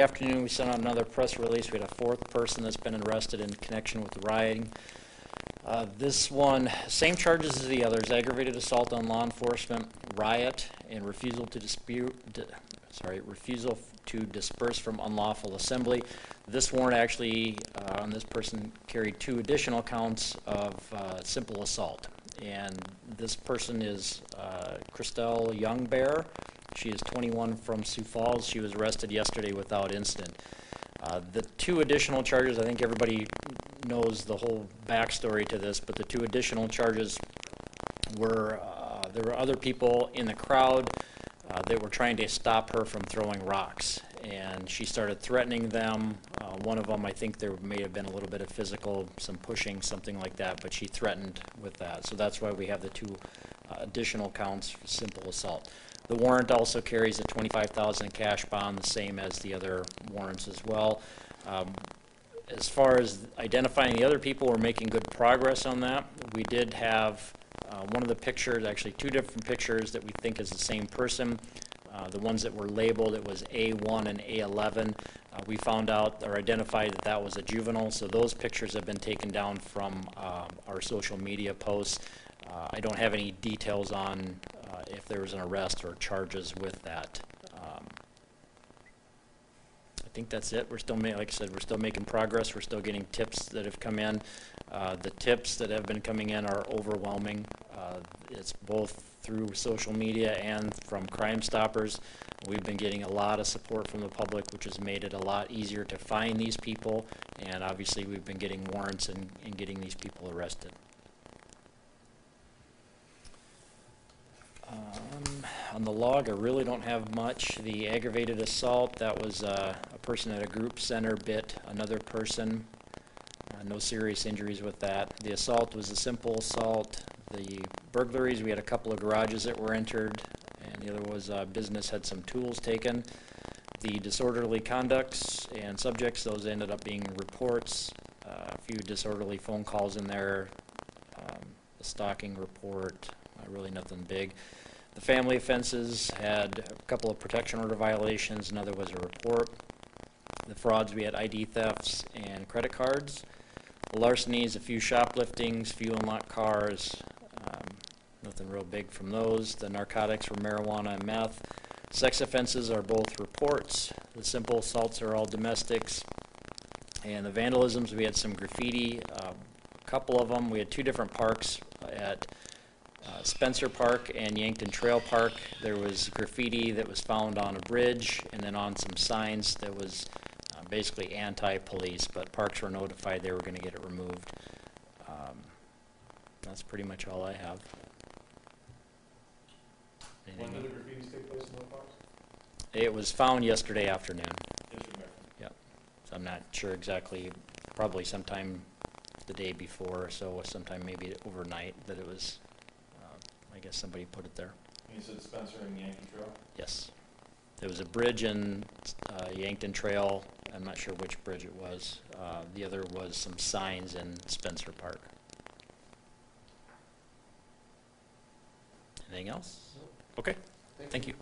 afternoon, we sent out another press release. We had a fourth person that's been arrested in connection with the rioting. Uh, This one, same charges as the others, aggravated assault on law enforcement, riot, and refusal to dispute, di- sorry, refusal to disperse from unlawful assembly. This warrant actually, uh, on this person, carried two additional counts of uh, simple assault. And this person is uh, Christelle Youngbear. She is 21 from Sioux Falls. She was arrested yesterday without incident. Uh, The two additional charges, I think everybody knows the whole backstory to this, but the two additional charges were, uh, there were other people in the crowd uh, that were trying to stop her from throwing rocks. And she started threatening them. Uh, One of them, I think there may have been a little bit of physical, some pushing, something like that, but she threatened with that. So that's why we have the two additional counts for simple assault. The warrant also carries a 25,000 cash bond, the same as the other warrants as well. Um, As far as identifying the other people, we're making good progress on that. We did have uh, one of the pictures, actually two different pictures that we think is the same person. Uh, The ones that were labeled, it was A1 and A11. Uh, We found out or identified that that was a juvenile, so those pictures have been taken down from uh, our social media posts. Uh, I don't have any details on uh, if there was an arrest or charges with that. Um, I think that's it. We're still, like I said, we're still making progress. We're still getting tips that have come in. Uh, The tips that have been coming in are overwhelming. Uh, It's both through social media and from Crime Stoppers. We've been getting a lot of support from the public, which has made it a lot easier to find these people. And obviously, we've been getting warrants and, and getting these people arrested. Um, On the log, I really don't have much. The aggravated assault, that was uh, a person at a group center bit another person. Uh, No serious injuries with that. The assault was a simple assault. The burglaries, we had a couple of garages that were entered, and the other was uh, business had some tools taken. The disorderly conducts and subjects, those ended up being reports, uh, a few disorderly phone calls in there, um, a stalking report, uh, really nothing big. The family offenses had a couple of protection order violations, another was a report. The frauds, we had ID thefts and credit cards. The larcenies, a few shopliftings, few unlocked cars, um, nothing real big from those. The narcotics were marijuana and meth. Sex offenses are both reports. The simple assaults are all domestics. And the vandalisms, we had some graffiti, uh, a couple of them. We had two different parks at uh, Spencer Park and Yankton Trail Park. There was graffiti that was found on a bridge and then on some signs that was uh, basically anti-police, but parks were notified they were going to get it removed. Um, That's pretty much all I have. When did the graffiti take place in the parks? It was found yesterday afternoon. Yesterday. So I'm not sure exactly, probably sometime the day before, or so sometime maybe overnight that it was, I guess somebody put it there. You said Spencer and Yankee Trail? Yes. There was a bridge in uh, Yankton Trail, I'm not sure which bridge it was. Uh, The other was some signs in Spencer Park. Anything else? Okay, thank you.